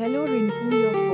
Hello Rinku, your